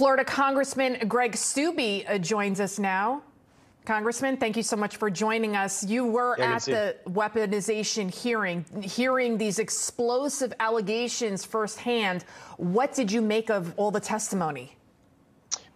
Florida Congressman Greg Steube uh, joins us now. Congressman, thank you so much for joining us. You were yeah, at the weaponization hearing, hearing these explosive allegations firsthand. What did you make of all the testimony?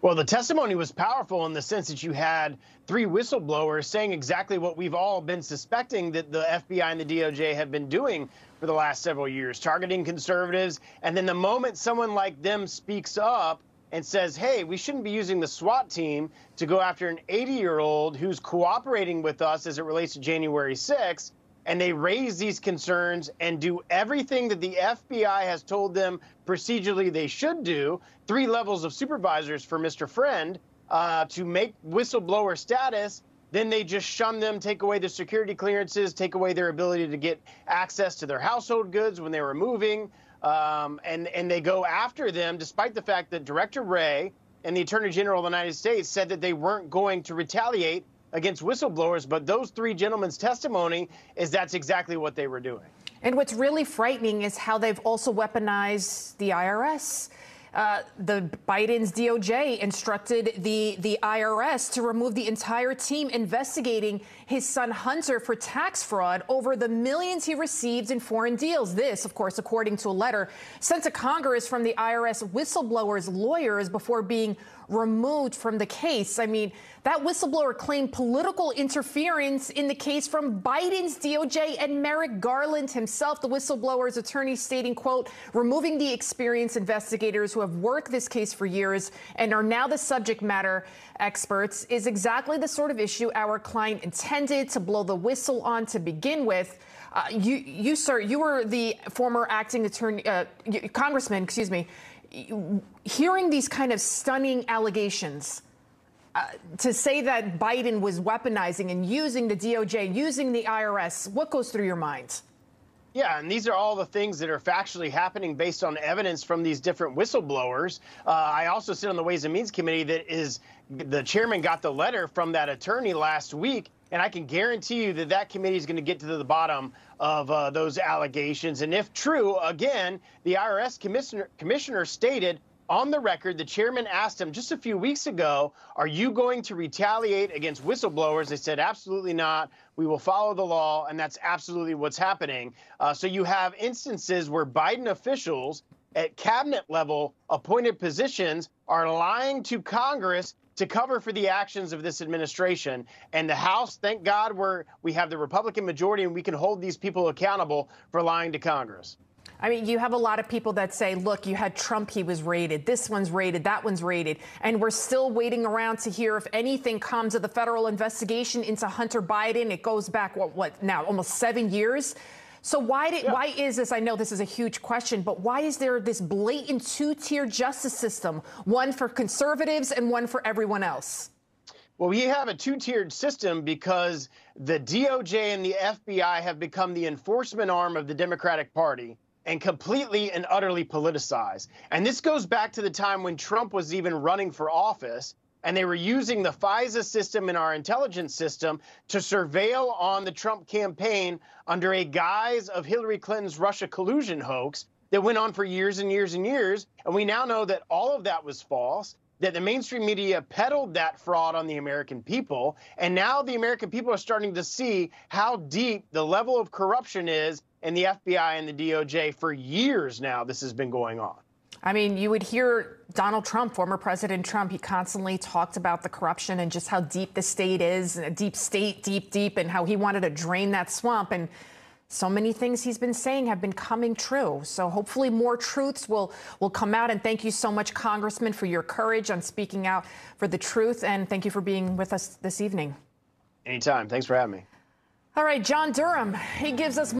Well, the testimony was powerful in the sense that you had three whistleblowers saying exactly what we've all been suspecting that the FBI and the DOJ have been doing for the last several years, targeting conservatives. And then the moment someone like them speaks up, and says, hey, we shouldn't be using the SWAT team to go after an 80 year old who's cooperating with us as it relates to January 6th. And they raise these concerns and do everything that the FBI has told them procedurally they should do, three levels of supervisors for Mr. Friend, uh, to make whistleblower status. Then they just shun them, take away their security clearances, take away their ability to get access to their household goods when they were moving. Um, and, and they go after them despite the fact that Director Wray and the Attorney General of the United States said that they weren't going to retaliate against whistleblowers. But those three gentlemen's testimony is that's exactly what they were doing. And what's really frightening is how they've also weaponized the IRS. Uh, the Biden's DOJ instructed the, the IRS to remove the entire team investigating his son Hunter for tax fraud over the millions he received in foreign deals. This, of course, according to a letter sent to Congress from the IRS whistleblowers' lawyers before being removed from the case. I mean, that whistleblower claimed political interference in the case from Biden's DOJ and Merrick Garland himself, the whistleblower's attorney stating, quote, removing the experienced investigators who have worked this case for years and are now the subject matter experts is exactly the sort of issue our client intended to blow the whistle on to begin with. Uh, you, you, sir, you were the former acting attorney, uh, congressman, excuse me hearing these kind of stunning allegations, uh, to say that Biden was weaponizing and using the DOJ, using the IRS, what goes through your mind? Yeah, and these are all the things that are factually happening based on evidence from these different whistleblowers. Uh, I also sit on the Ways and Means Committee that is the chairman got the letter from that attorney last week, and I can guarantee you that that committee is going to get to the bottom of uh, those allegations. And if true, again, the IRS commissioner, commissioner stated on the record, the chairman asked him just a few weeks ago, Are you going to retaliate against whistleblowers? They said, Absolutely not. We will follow the law. And that's absolutely what's happening. Uh, so you have instances where Biden officials at cabinet level appointed positions are lying to Congress to cover for the actions of this administration. And the House, thank God, we're, we have the Republican majority and we can hold these people accountable for lying to Congress. I mean, you have a lot of people that say, look, you had Trump, he was raided. This one's raided, that one's raided. And we're still waiting around to hear if anything comes of the federal investigation into Hunter Biden. It goes back, what, what now, almost seven years? So why did, yeah. why is this? I know this is a huge question, but why is there this blatant two-tier justice system, one for conservatives and one for everyone else? Well, we have a two-tiered system because the DOJ and the FBI have become the enforcement arm of the Democratic Party and completely and utterly politicized. And this goes back to the time when Trump was even running for office and they were using the FISA system and our intelligence system to surveil on the Trump campaign under a guise of Hillary Clinton's Russia collusion hoax that went on for years and years and years. And we now know that all of that was false, that the mainstream media peddled that fraud on the American people. And now the American people are starting to see how deep the level of corruption is in the FBI and the DOJ. For years now, this has been going on. I mean, you would hear Donald Trump, former President Trump, he constantly talked about the corruption and just how deep the state is, a deep state, deep, deep, and how he wanted to drain that swamp. And so many things he's been saying have been coming true. So hopefully more truths will, will come out. And thank you so much, Congressman, for your courage on speaking out for the truth. And thank you for being with us this evening. Anytime. Thanks for having me. All right, John Durham, he gives us